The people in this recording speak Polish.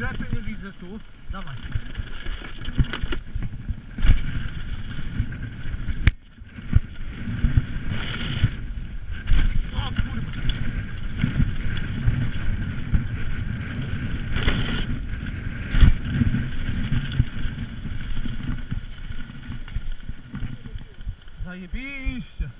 że tu. Dawaj. O kurwa. Zajebiście.